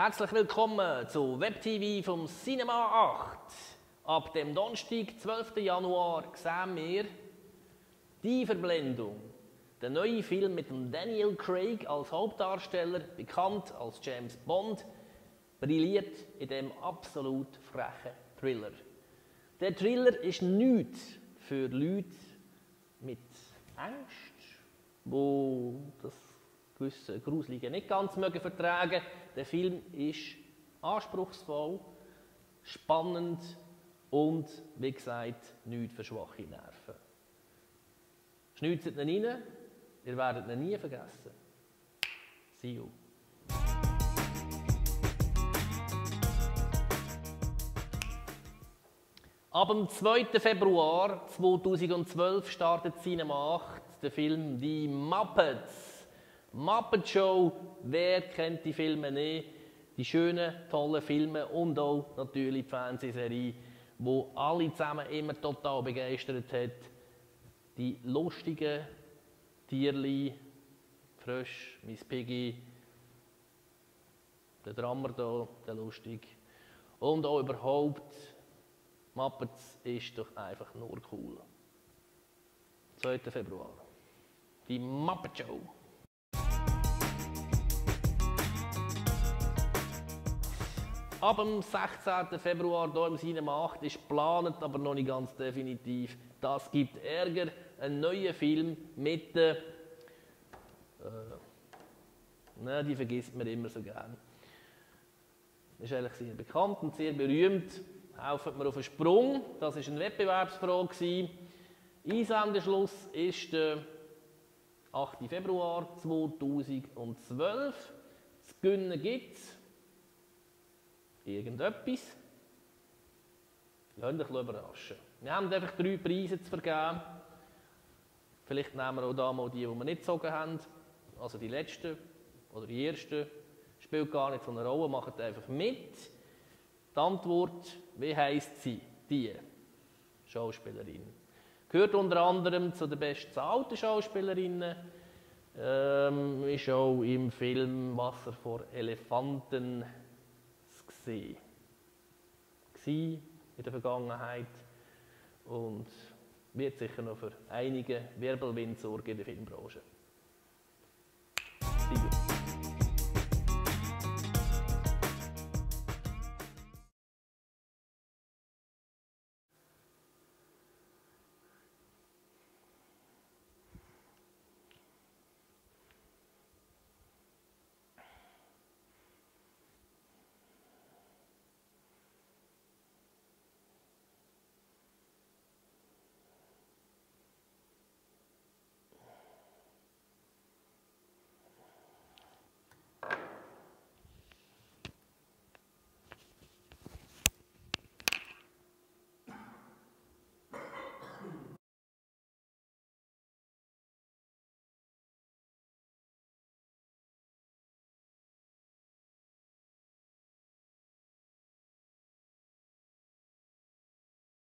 Herzlich willkommen zu WebTV vom Cinema 8. Ab dem Donnerstag, 12. Januar, sehen wir Die Verblendung. Der neue Film mit Daniel Craig als Hauptdarsteller, bekannt als James Bond, brilliert in dem absolut frechen Thriller. Der Thriller ist nichts für Leute mit Angst, wo das gewisse Gruselige nicht ganz mögen vertragen. Der Film ist anspruchsvoll, spannend und, wie gesagt, nichts für schwache Nerven. Schneuzt ihn rein, ihr werdet ihn nie vergessen. See you. Ab dem 2. Februar 2012 startet Cinema 8 der Film Die Muppets. Muppet Show, wer kennt die Filme nicht? Die schönen, tollen Filme und auch natürlich die Fernsehserie, wo alle zusammen immer total begeistert hat. Die lustigen Tierli, Frösch, Miss Piggy, der Drummer da, der lustig. Und auch überhaupt, Muppets ist doch einfach nur cool. 2. Februar. Die Muppet Show. Ab dem 16. Februar hier im Cinema 8 ist geplant, aber noch nicht ganz definitiv. Das gibt Ärger. Ein neuer Film mit der. Äh, ne, die vergisst man immer so gern. Ist eigentlich sehr bekannt und sehr berühmt. Helfen wir auf den Sprung. Das war eine Wettbewerbsfrage. Einsendeschluss ist der 8. Februar 2012. Das Gönnen gibt es irgendetwas. Lasst euch überraschen. Wir haben einfach drei Preise zu vergeben. Vielleicht nehmen wir auch da mal die, die wir nicht gezogen haben. Also die letzten oder die ersten. Spielt gar nicht so eine Rolle, macht einfach mit. Die Antwort, wie heisst sie? Die Schauspielerin. Gehört unter anderem zu den bestzahlten Schauspielerinnen. Ähm, ist auch im Film Wasser vor Elefanten gesehen. in der Vergangenheit und wird sicher noch für einige Wirbelwind sorgen in der Filmbranche.